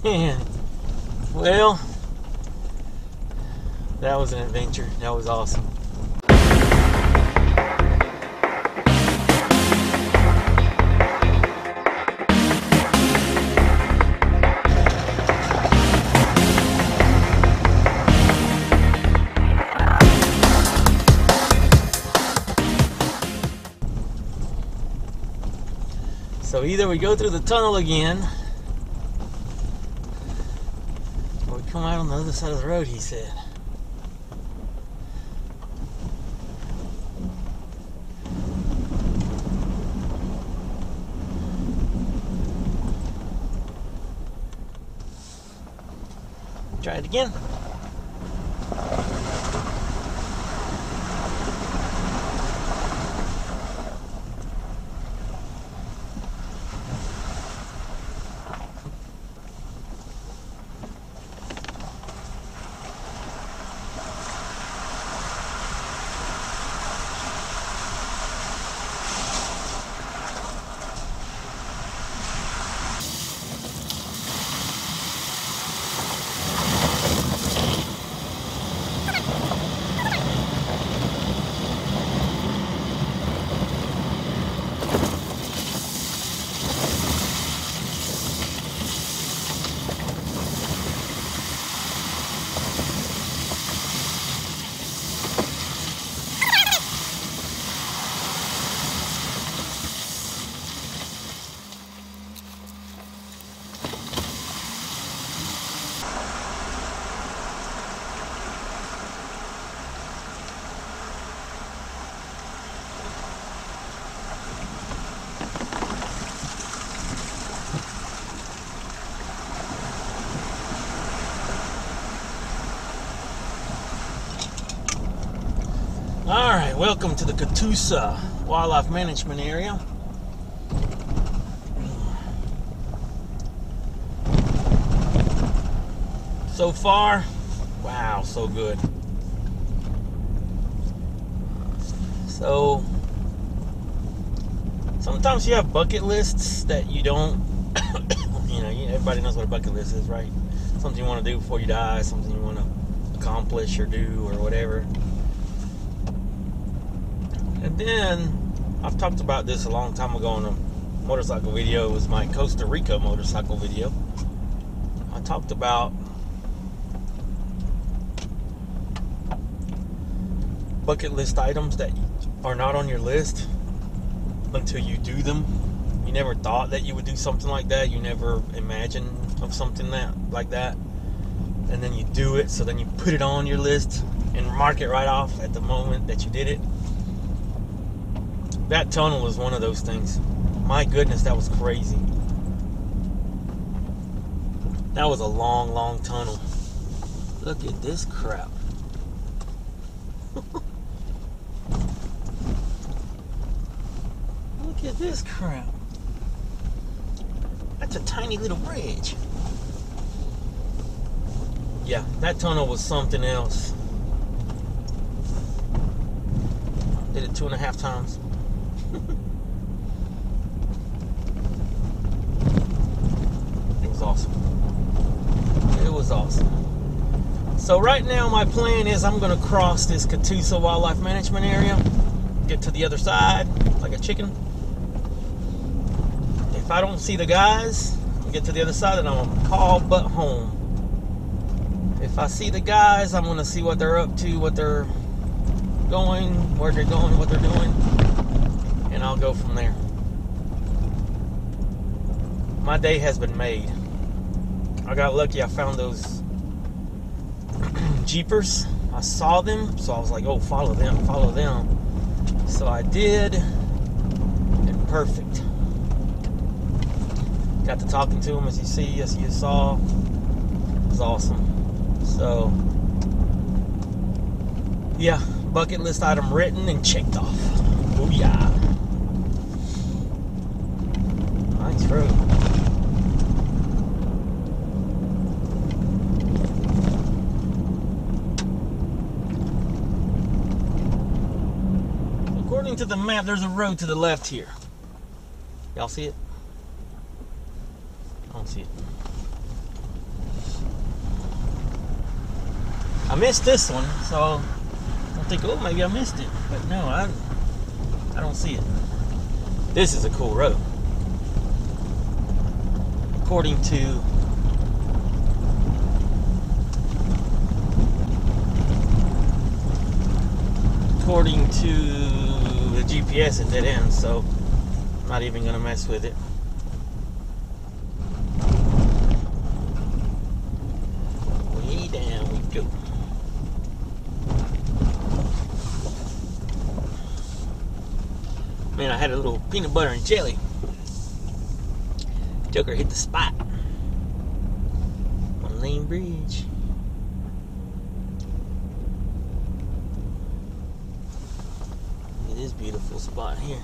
Man, well, that was an adventure. That was awesome. So either we go through the tunnel again, or we come out on the other side of the road, he said. Try it again. All right, welcome to the Catoosa Wildlife Management Area. So far, wow, so good. So, sometimes you have bucket lists that you don't, you know, everybody knows what a bucket list is, right? Something you want to do before you die, something you want to accomplish or do or whatever. And then I've talked about this a long time ago in a motorcycle video. It was my Costa Rica motorcycle video. I talked about bucket list items that are not on your list until you do them. You never thought that you would do something like that. You never imagined of something that like that. And then you do it, so then you put it on your list and mark it right off at the moment that you did it that tunnel is one of those things. My goodness, that was crazy. That was a long, long tunnel. Look at this crap. Look at this crap. That's a tiny little bridge. Yeah, that tunnel was something else. Did it two and a half times. It was awesome. It was awesome. So right now my plan is I'm gonna cross this Catoosa Wildlife Management Area, get to the other side like a chicken. If I don't see the guys, get to the other side and I'm gonna call butt home. If I see the guys, I'm gonna see what they're up to, what they're going, where they're going, what they're doing, and I'll go from there. My day has been made. I got lucky. I found those Jeepers. I saw them, so I was like, oh, follow them, follow them. So I did, and perfect. Got to talking to them, as you see, as you saw. It was awesome. So, yeah, bucket list item written and checked off. Oh, According to the map, there's a road to the left here. Y'all see it? I don't see it. I missed this one, so I think, oh, maybe I missed it. But no, I, I don't see it. This is a cool road. According to according to the GPS, it dead ends, so I'm not even gonna mess with it. Way down we go. Man, I had a little peanut butter and jelly. Joker hit the spot. One lane bridge. Look at this beautiful spot here.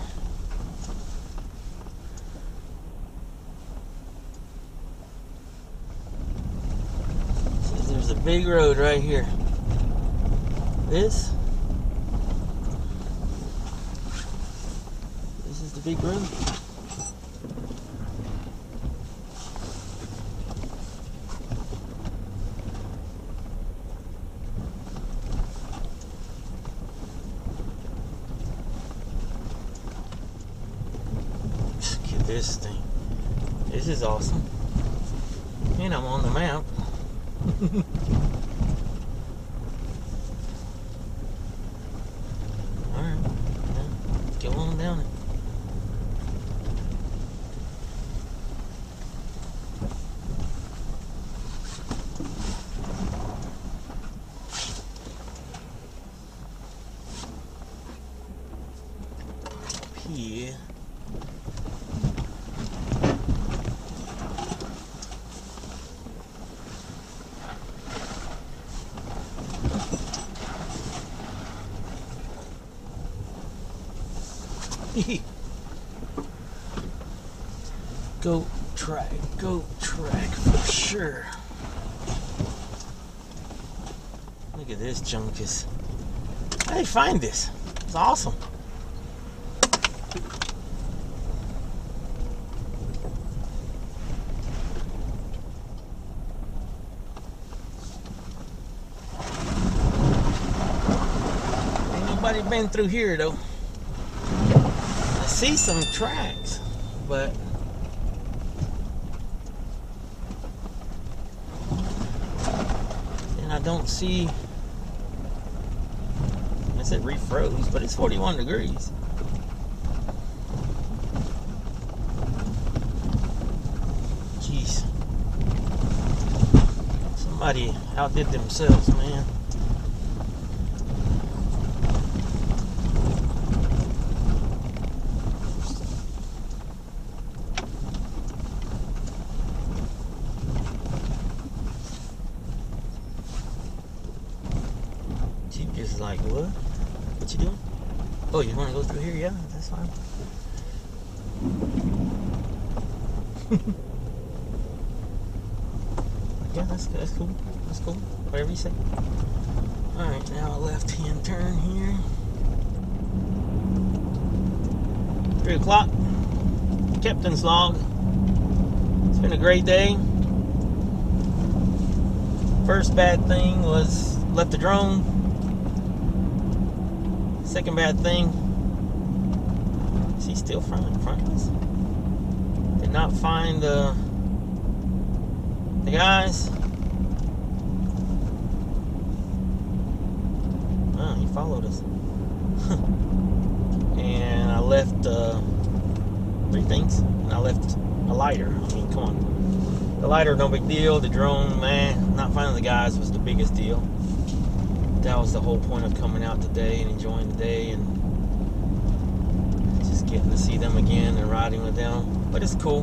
Says there's a big road right here. This This is the big road. Look at this thing. This is awesome. And I'm on the map. Alright. Yeah, let's go on down it. Here. go track, go track for sure. Look at this junkus. How did find this? It's awesome. Ain't nobody been through here though. See some tracks, but and I don't see. I said refroze, but it's 41 degrees. Jeez. Somebody outdid themselves, man. Like, what? What you doing? Oh, you want to go through here? Yeah, that's fine. yeah, that's that's cool. That's cool. Whatever you say. All right, now a left-hand turn here. Three o'clock. Captain's log. It's been a great day. First bad thing was left the drone. Second bad thing, is he still front in front of us? Did not find the the guys. Oh, he followed us. and I left uh, three things. And I left a lighter. I mean, come on. The lighter, no big deal. The drone, man, not finding the guys was the biggest deal that was the whole point of coming out today and enjoying the day and just getting to see them again and riding with them. But it's cool.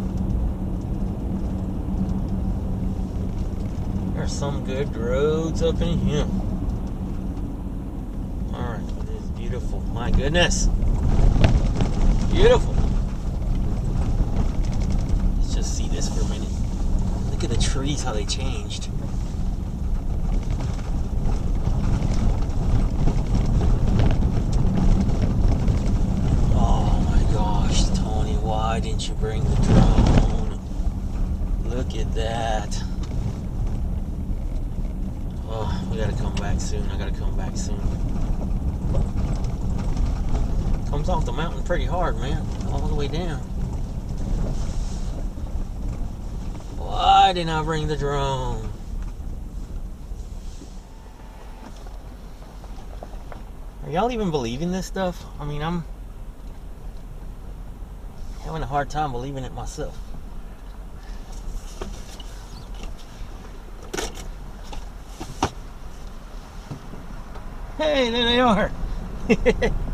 There's some good roads up in here. Alright, it is beautiful. My goodness. Beautiful. Let's just see this for a minute. Look at the trees, how they changed. Oh my gosh, Tony, why didn't you bring the drone? Look at that. Oh, We gotta come back soon. I gotta come back soon. Comes off the mountain pretty hard, man. All the way down. Why didn't I bring the drone? Are y'all even believing this stuff? I mean, I'm having a hard time believing it myself. Hey, there they are.